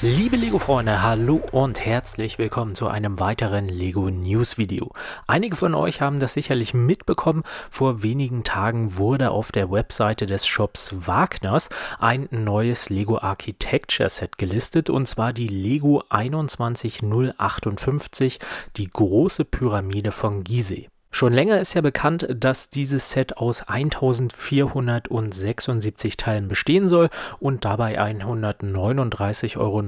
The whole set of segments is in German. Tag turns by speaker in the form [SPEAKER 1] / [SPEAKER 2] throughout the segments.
[SPEAKER 1] Liebe Lego-Freunde, hallo und herzlich willkommen zu einem weiteren Lego News Video. Einige von euch haben das sicherlich mitbekommen. Vor wenigen Tagen wurde auf der Webseite des Shops Wagners ein neues Lego Architecture Set gelistet und zwar die Lego 21058, die große Pyramide von Gizeh. Schon länger ist ja bekannt, dass dieses Set aus 1476 Teilen bestehen soll und dabei 139,99 Euro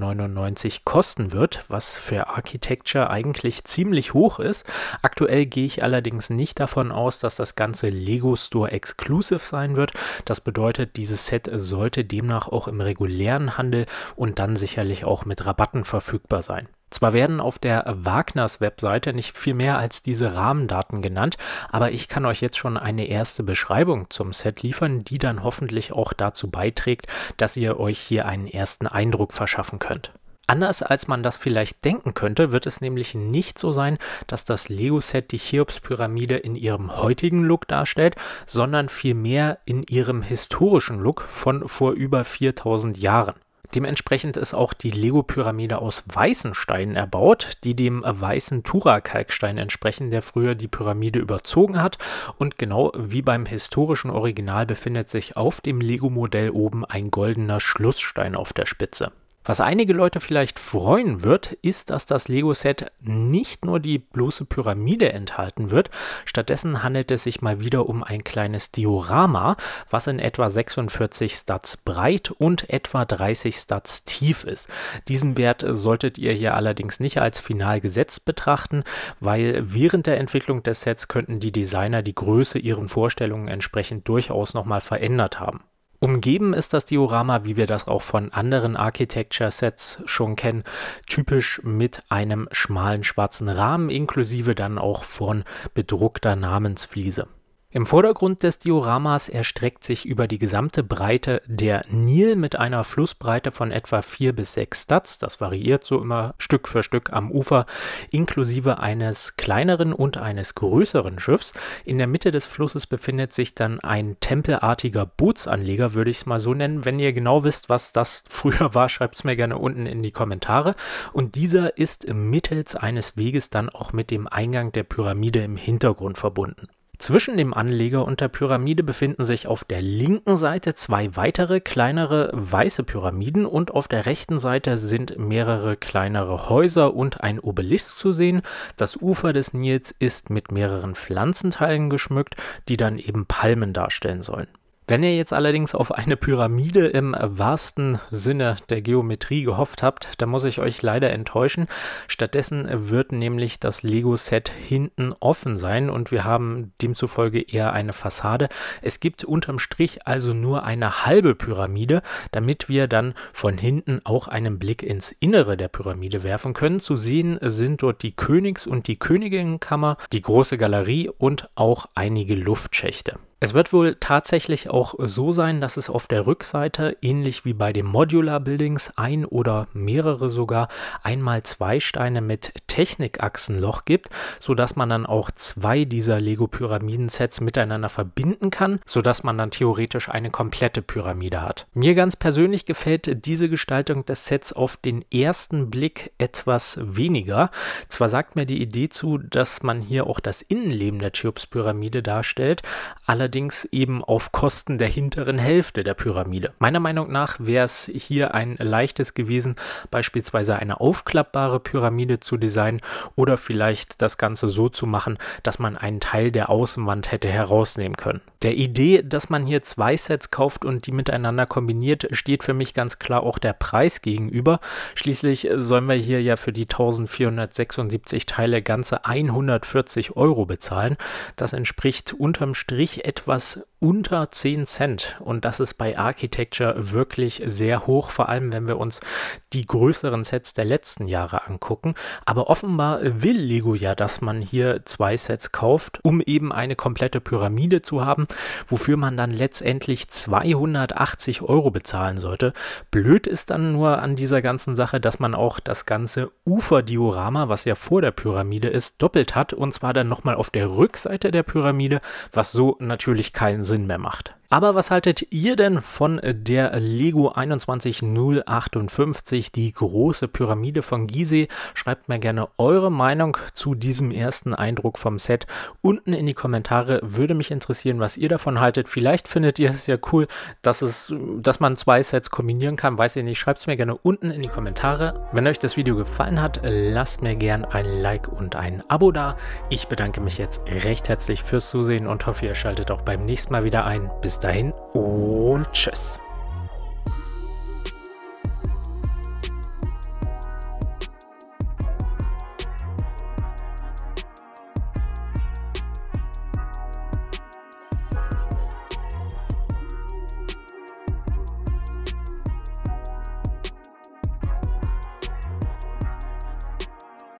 [SPEAKER 1] kosten wird, was für Architecture eigentlich ziemlich hoch ist. Aktuell gehe ich allerdings nicht davon aus, dass das Ganze Lego Store Exclusive sein wird. Das bedeutet, dieses Set sollte demnach auch im regulären Handel und dann sicherlich auch mit Rabatten verfügbar sein. Zwar werden auf der Wagners Webseite nicht viel mehr als diese Rahmendaten genannt, aber ich kann euch jetzt schon eine erste Beschreibung zum Set liefern, die dann hoffentlich auch dazu beiträgt, dass ihr euch hier einen ersten Eindruck verschaffen könnt. Anders als man das vielleicht denken könnte, wird es nämlich nicht so sein, dass das Lego-Set die Cheops-Pyramide in ihrem heutigen Look darstellt, sondern vielmehr in ihrem historischen Look von vor über 4000 Jahren. Dementsprechend ist auch die Lego-Pyramide aus weißen Steinen erbaut, die dem weißen Tura-Kalkstein entsprechen, der früher die Pyramide überzogen hat. Und genau wie beim historischen Original befindet sich auf dem Lego-Modell oben ein goldener Schlussstein auf der Spitze. Was einige Leute vielleicht freuen wird, ist, dass das Lego-Set nicht nur die bloße Pyramide enthalten wird, stattdessen handelt es sich mal wieder um ein kleines Diorama, was in etwa 46 Stats breit und etwa 30 Stats tief ist. Diesen Wert solltet ihr hier allerdings nicht als final gesetzt betrachten, weil während der Entwicklung des Sets könnten die Designer die Größe ihren Vorstellungen entsprechend durchaus nochmal verändert haben. Umgeben ist das Diorama, wie wir das auch von anderen Architecture-Sets schon kennen, typisch mit einem schmalen schwarzen Rahmen, inklusive dann auch von bedruckter Namensfliese. Im Vordergrund des Dioramas erstreckt sich über die gesamte Breite der Nil mit einer Flussbreite von etwa 4 bis 6 Stats, das variiert so immer Stück für Stück am Ufer, inklusive eines kleineren und eines größeren Schiffs. In der Mitte des Flusses befindet sich dann ein tempelartiger Bootsanleger, würde ich es mal so nennen. Wenn ihr genau wisst, was das früher war, schreibt es mir gerne unten in die Kommentare. Und dieser ist mittels eines Weges dann auch mit dem Eingang der Pyramide im Hintergrund verbunden. Zwischen dem Anleger und der Pyramide befinden sich auf der linken Seite zwei weitere kleinere weiße Pyramiden und auf der rechten Seite sind mehrere kleinere Häuser und ein Obelisk zu sehen. Das Ufer des Nils ist mit mehreren Pflanzenteilen geschmückt, die dann eben Palmen darstellen sollen. Wenn ihr jetzt allerdings auf eine Pyramide im wahrsten Sinne der Geometrie gehofft habt, dann muss ich euch leider enttäuschen. Stattdessen wird nämlich das Lego-Set hinten offen sein und wir haben demzufolge eher eine Fassade. Es gibt unterm Strich also nur eine halbe Pyramide, damit wir dann von hinten auch einen Blick ins Innere der Pyramide werfen können. Zu sehen sind dort die Königs- und die Königinnenkammer, die große Galerie und auch einige Luftschächte. Es wird wohl tatsächlich auch so sein, dass es auf der Rückseite, ähnlich wie bei den Modular Buildings, ein oder mehrere sogar einmal zwei Steine mit Technikachsenloch gibt, sodass man dann auch zwei dieser Lego Pyramidensets miteinander verbinden kann, sodass man dann theoretisch eine komplette Pyramide hat. Mir ganz persönlich gefällt diese Gestaltung des Sets auf den ersten Blick etwas weniger. Zwar sagt mir die Idee zu, dass man hier auch das Innenleben der Cheops Pyramide darstellt, allerdings allerdings eben auf Kosten der hinteren Hälfte der Pyramide. Meiner Meinung nach wäre es hier ein leichtes gewesen, beispielsweise eine aufklappbare Pyramide zu designen oder vielleicht das Ganze so zu machen, dass man einen Teil der Außenwand hätte herausnehmen können. Der Idee, dass man hier zwei Sets kauft und die miteinander kombiniert, steht für mich ganz klar auch der Preis gegenüber. Schließlich sollen wir hier ja für die 1476 Teile ganze 140 Euro bezahlen. Das entspricht unterm Strich etwa etwas unter 10 Cent und das ist bei Architecture wirklich sehr hoch, vor allem wenn wir uns die größeren Sets der letzten Jahre angucken. Aber offenbar will Lego ja, dass man hier zwei Sets kauft, um eben eine komplette Pyramide zu haben, wofür man dann letztendlich 280 Euro bezahlen sollte. Blöd ist dann nur an dieser ganzen Sache, dass man auch das ganze Uferdiorama, was ja vor der Pyramide ist, doppelt hat und zwar dann nochmal auf der Rückseite der Pyramide, was so natürlich keinen Sinn mehr macht. Aber was haltet ihr denn von der Lego 21058, die große Pyramide von Gizeh? Schreibt mir gerne eure Meinung zu diesem ersten Eindruck vom Set unten in die Kommentare. Würde mich interessieren, was ihr davon haltet. Vielleicht findet ihr es ja cool, dass es, dass man zwei Sets kombinieren kann. Weiß ich nicht. Schreibt es mir gerne unten in die Kommentare. Wenn euch das Video gefallen hat, lasst mir gerne ein Like und ein Abo da. Ich bedanke mich jetzt recht herzlich fürs Zusehen und hoffe, ihr schaltet auch beim nächsten Mal wieder ein. Bis dahin und tschüss.